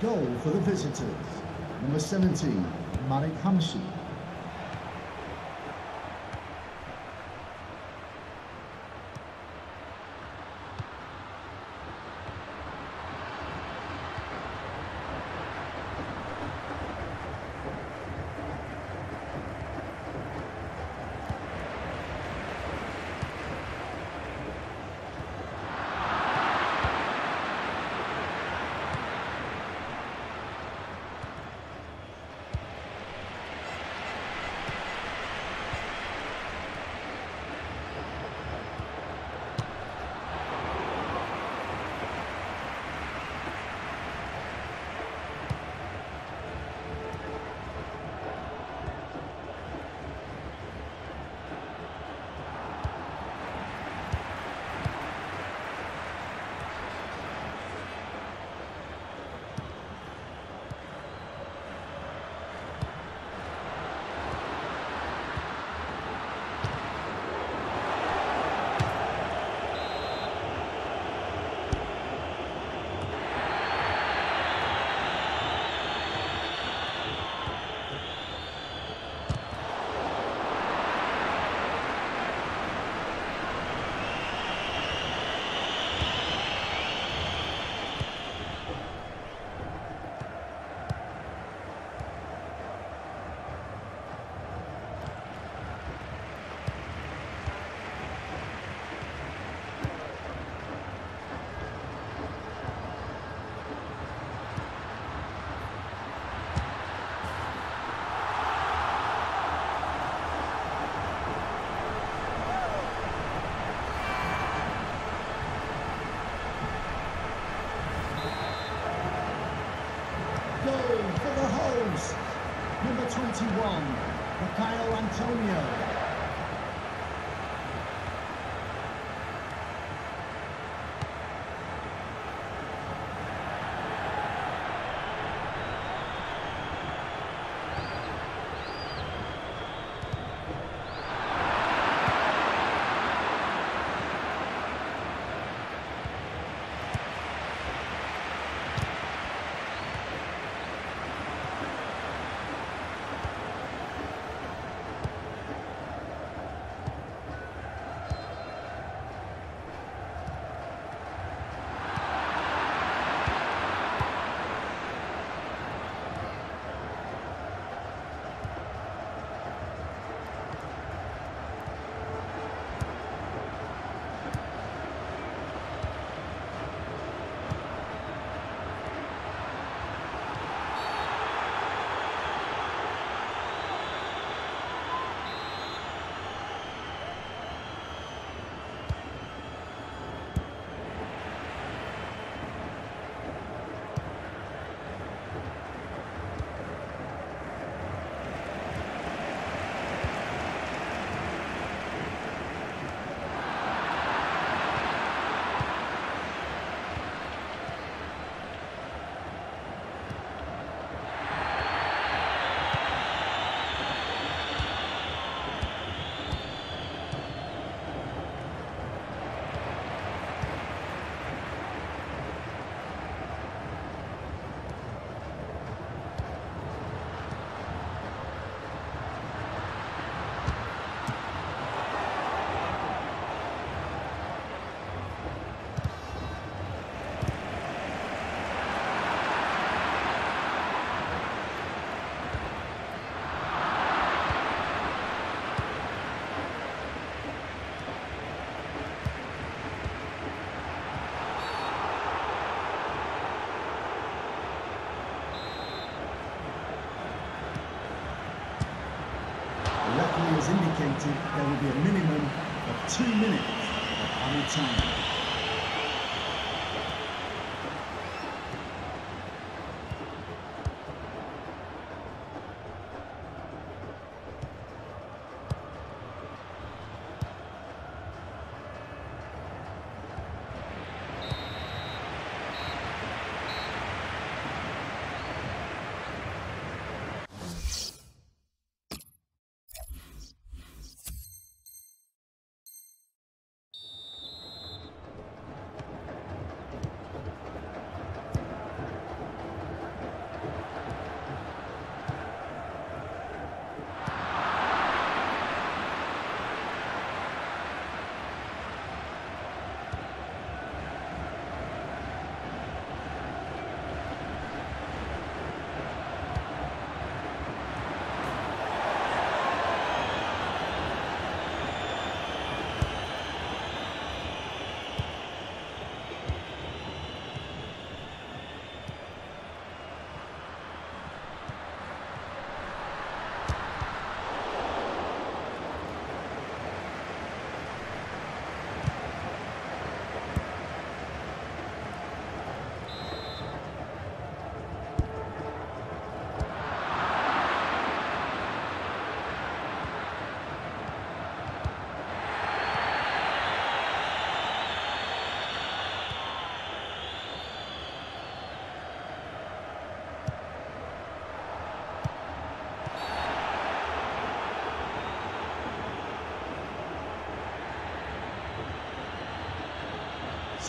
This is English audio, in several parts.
Goal for the visitors. Number 17, Marek Hamsik. Michail Antonio. Indicated there will be a minimum of two minutes of added time.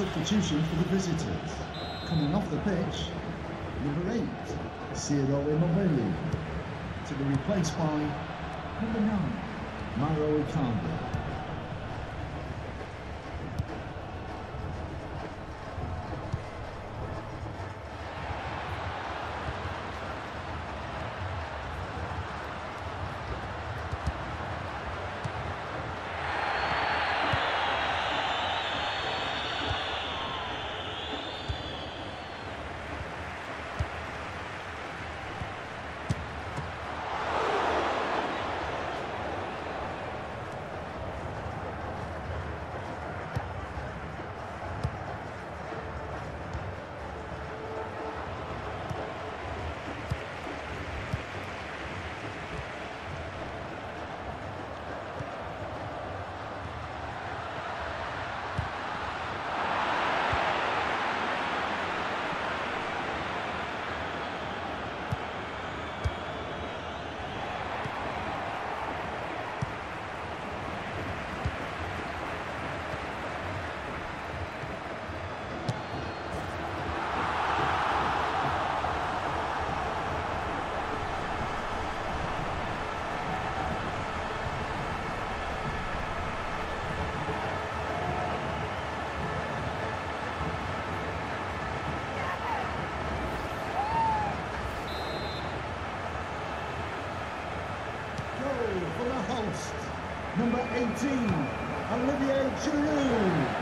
Substitution for the visitors. Coming off the pitch, number eight, Ciro Immobile, to be replaced by number nine, Mauro Icardi. Number 18, Olivier Giroud.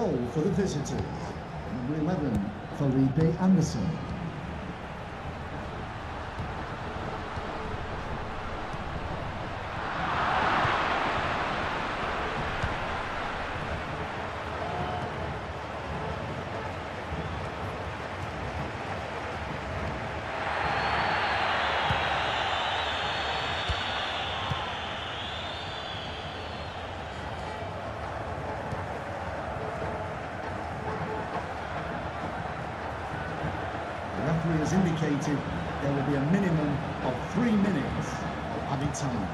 Goal for the visitors. Number 11, Felipe Anderson. The referee has indicated there will be a minimum of three minutes of added time.